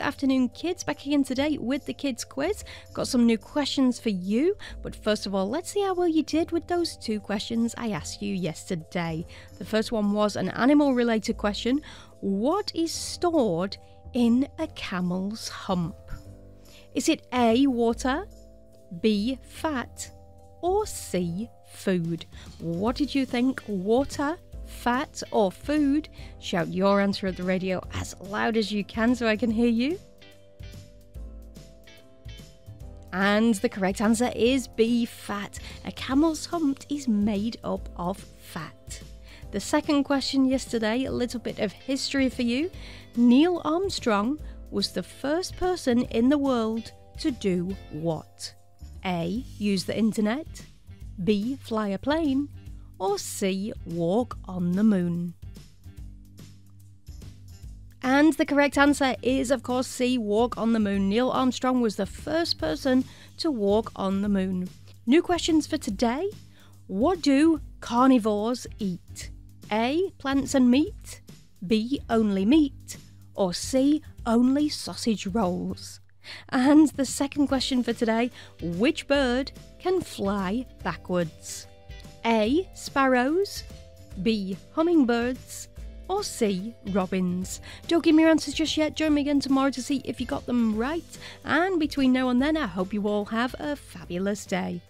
afternoon, kids. Back again today with the kids quiz. Got some new questions for you, but first of all, let's see how well you did with those two questions I asked you yesterday. The first one was an animal related question What is stored in a camel's hump? Is it A, water, B, fat, or C, food? What did you think? Water, fat, or food? Shout your answer at the radio as loud as you can so I can hear you. And the correct answer is B, fat. A camel's hump is made up of fat. The second question yesterday, a little bit of history for you. Neil Armstrong was the first person in the world to do what? A. Use the internet. B. Fly a plane or C. Walk on the moon? And the correct answer is, of course, C. Walk on the moon. Neil Armstrong was the first person to walk on the moon. New questions for today. What do carnivores eat? A. Plants and meat. B. Only meat. Or C. Only sausage rolls. And the second question for today Which bird can fly backwards? A. Sparrows, B. Hummingbirds, or C. Robins? Don't give me your answers just yet. Join me again tomorrow to see if you got them right. And between now and then, I hope you all have a fabulous day.